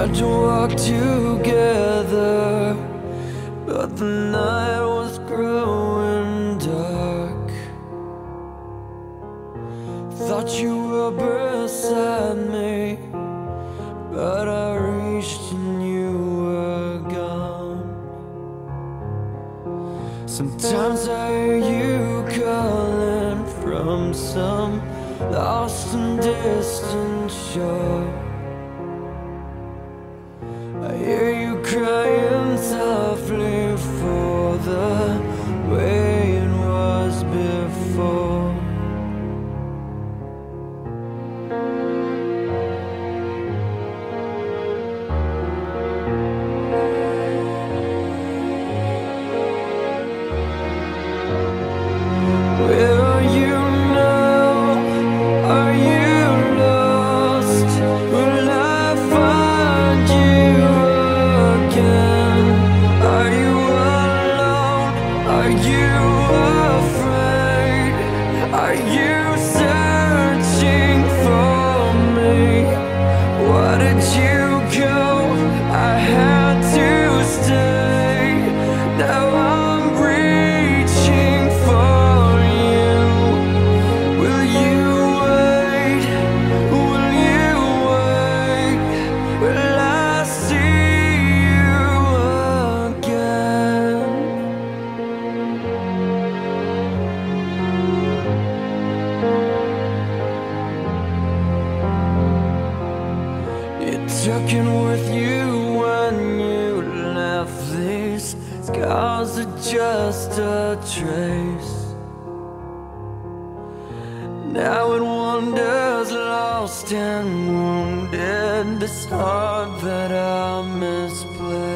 hard to walk together, but the night was growing dark. Thought you were beside me, but I reached and you were gone. Sometimes I hear you calling from some lost and distant shore. Took it with you when you left. These scars are just a trace. Now it wanders lost and wounded. This heart that I misplaced.